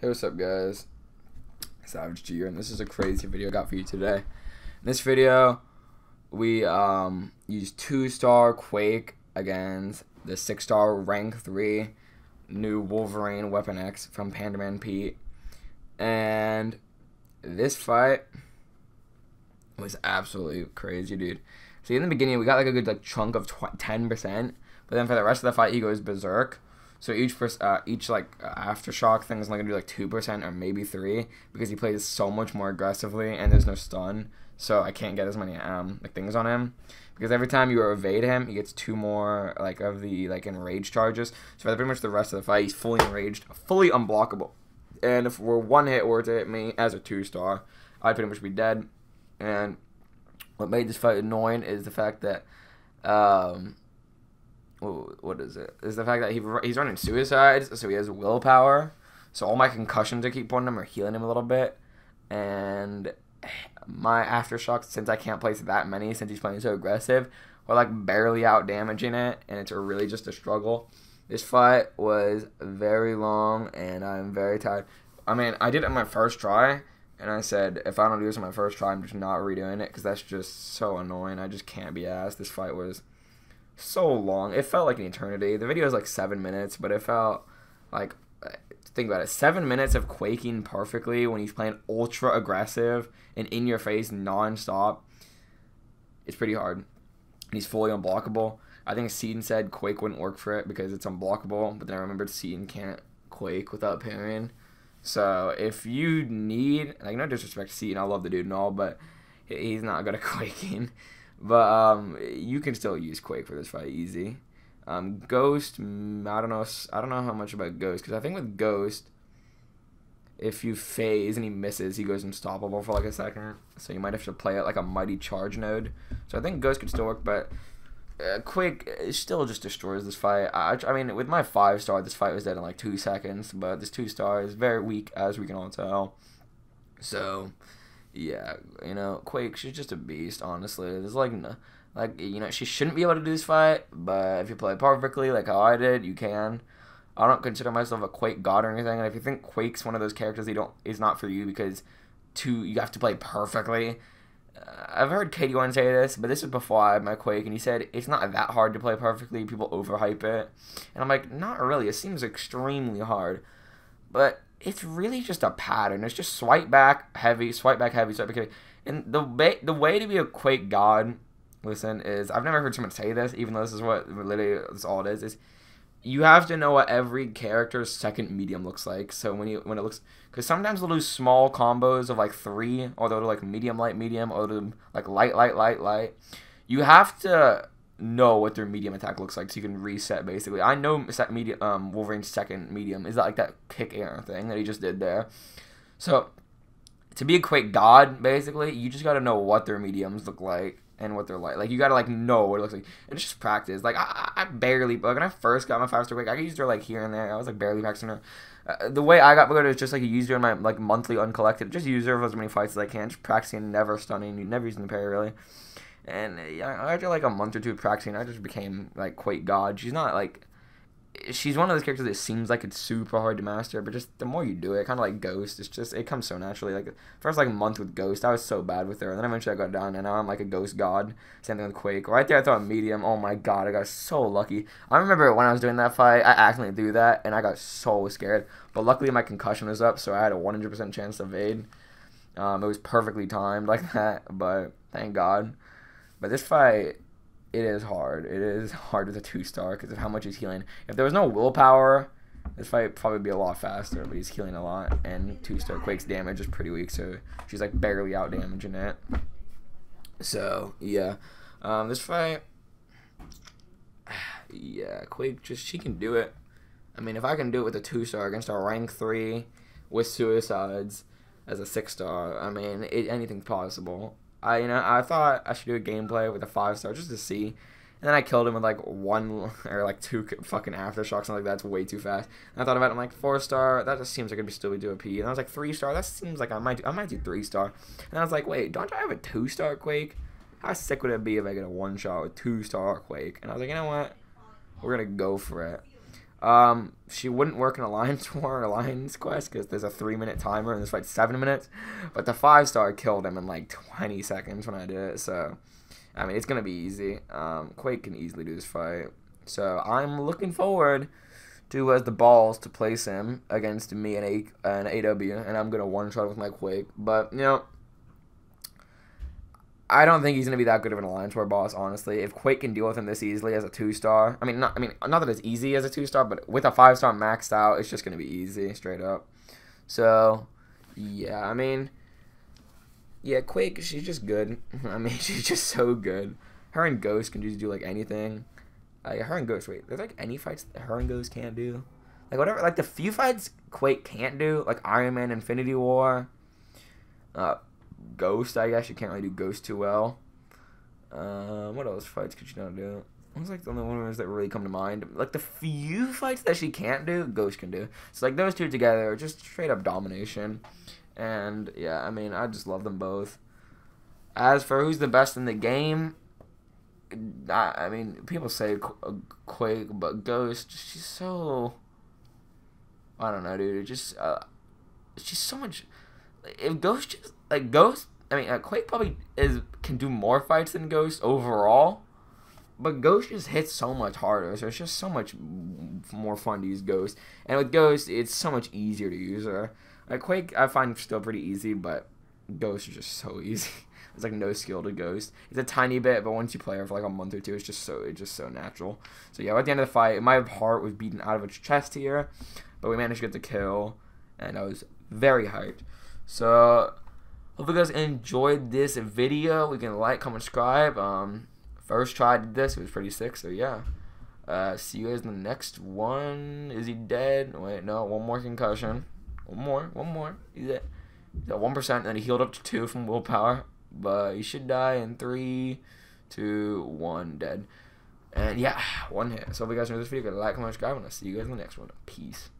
Hey, what's up, guys? Savage T and this is a crazy video I got for you today. In this video, we um used two star Quake against the six star rank three new Wolverine Weapon X from Pandaman Pete, and this fight was absolutely crazy, dude. See, in the beginning, we got like a good like chunk of ten percent, but then for the rest of the fight, he goes berserk so each uh, each like aftershock thing is only gonna do like two percent or maybe three because he plays so much more aggressively and there's no stun, so I can't get as many um like things on him because every time you evade him, he gets two more like of the like enraged charges. So for pretty much the rest of the fight, he's fully enraged, fully unblockable. And if we're one hit were to hit me as a two star, I'd pretty much be dead. And what made this fight annoying is the fact that um, what is it? Is the fact that he he's running suicides, so he has willpower. So all my concussions I keep on him are healing him a little bit, and my aftershocks since I can't place that many since he's playing so aggressive, we're like barely out damaging it, and it's really just a struggle. This fight was very long, and I'm very tired. I mean, I did it on my first try, and I said if I don't do this on my first try, I'm just not redoing it because that's just so annoying. I just can't be asked. This fight was so long. It felt like an eternity. The video is like seven minutes, but it felt like uh, think about it seven minutes of quaking perfectly when he's playing ultra aggressive and in your face nonstop. It's pretty hard. He's fully unblockable. I think Seatin said Quake wouldn't work for it because it's unblockable, but then I remembered Seatin can't Quake without parrying. So if you need, like, no disrespect to Seatin, I love the dude and all, but he's not good at quaking. But um, you can still use Quake for this fight easy. Um, Ghost, mm, I don't know. I don't know how much about Ghost because I think with Ghost, if you phase and he misses, he goes unstoppable for like a second. So you might have to play it like a mighty charge node. So I think Ghost could still work, but uh, Quake still just destroys this fight. I, I mean, with my five star, this fight was dead in like two seconds, but this two star is very weak, as we can all tell. So yeah, you know, Quake, she's just a beast, honestly. There's like, like you know, she shouldn't be able to do this fight, but if you play perfectly, like how I did, you can. I don't consider myself a Quake god or anything, and if you think Quake's one of those characters you don't is not for you because to you have to play perfectly. Uh, I've heard KT1 say this, but this was before I had my Quake, and he said it's not that hard to play perfectly. People overhype it, and I'm like, not really. It seems extremely hard, but it's really just a pattern. It's just swipe back heavy, swipe back heavy, swipe back heavy. And the way the way to be a Quake god, listen, is I've never heard someone say this, even though this is what literally this all it is, is you have to know what every character's second medium looks like. So when you when it looks, because sometimes they'll do small combos of like three, or they'll do like medium, light, medium, or they'll do like light, light, light, light. You have to know what their medium attack looks like so you can reset basically. I know medium um Wolverine's second medium is that like that kick air thing that he just did there. So to be a Quake god, basically, you just gotta know what their mediums look like and what they're like. Like you gotta like know what it looks like. It's just practice. Like I, I barely like when I first got my five star Quake, I used her like here and there. I was like barely practicing her. Uh, the way I got good is just like a user in my like monthly uncollected. Just use her for as many fights as I can. Just practicing, never stunning, you never using the parry really. And after like a month or two of practicing, I just became like Quake god. She's not like she's one of those characters that seems like it's super hard to master, but just the more you do it, kind of like Ghost, it's just it comes so naturally. Like first like a month with Ghost, I was so bad with her, and then eventually I got down, and now I'm like a Ghost god. Same thing with Quake. Right there, I thought medium. Oh my god, I got so lucky. I remember when I was doing that fight, I accidentally threw that, and I got so scared. But luckily my concussion was up, so I had a 100% chance to evade. Um, it was perfectly timed like that, but thank God. But this fight, it is hard. It is hard with a two star because of how much he's healing. If there was no willpower, this fight probably be a lot faster. But he's healing a lot, and two star Quake's damage is pretty weak, so she's like barely out damaging it. So yeah, um, this fight, yeah, Quake just she can do it. I mean, if I can do it with a two star against a rank three with suicides as a six star, I mean, it, anything's possible. I you know I thought I should do a gameplay with a five star just to see, and then I killed him with like one or like two fucking aftershocks. And like that's way too fast. And I thought about it. I'm like four star. That just seems like I'd still be doing P. And I was like three star. That seems like I might do, I might do three star. And I was like, wait, don't I have a two star Quake? How sick would it be if I get a one shot with two star Quake? And I was like, you know what? We're gonna go for it. Um, she wouldn't work in Alliance War or Alliance Quest because there's a three minute timer and this fight's seven minutes. But the five star killed him in like 20 seconds when I did it. So, I mean, it's gonna be easy. Um, Quake can easily do this fight. So I'm looking forward to who has the balls to place him against me and a an AW, and I'm gonna one shot with my Quake. But you know. I don't think he's gonna be that good of an Alliance War boss, honestly. If Quake can deal with him this easily as a two star, I mean, not I mean not that it's easy as a two star, but with a five star maxed out, it's just gonna be easy, straight up. So, yeah, I mean, yeah, Quake, she's just good. I mean, she's just so good. Her and Ghost can just do like anything. Like her and Ghost, wait, there's like any fights that her and Ghost can't do. Like whatever, like the few fights Quake can't do, like Iron Man, Infinity War. Uh, Ghost, I guess you can't really do Ghost too well. Um, what else fights could you not do? What's like the only ones that really come to mind? Like the few fights that she can't do, Ghost can do. So like those two together are just straight up domination. And yeah, I mean, I just love them both. As for who's the best in the game, I, I mean, people say uh, Quake, but Ghost, she's so. I don't know, dude. It just, uh, she's so much. If Ghost just like Ghost, I mean, uh, Quake probably is can do more fights than Ghost overall, but Ghost just hits so much harder. So it's just so much more fun to use Ghost. And with Ghost, it's so much easier to use her. Like Quake, I find still pretty easy, but Ghost is just so easy. It's like no skill to Ghost. It's a tiny bit, but once you play her for like a month or two, it's just so it's just so natural. So yeah, at the end of the fight, my heart was beaten out of its chest here, but we managed to get the kill, and I was very hyped. So Hope you guys enjoyed this video. We can like, comment, subscribe. Um, first try did this. It was pretty sick. So yeah. Uh, see you guys in the next one. Is he dead? Wait, no. One more concussion. One more. One more. He's at one percent. Then he healed up to two from willpower. But he should die in three, two, one. Dead. And yeah, one hit. So if you guys enjoyed this video, like, comment, subscribe, and I'll see you guys in the next one. Peace.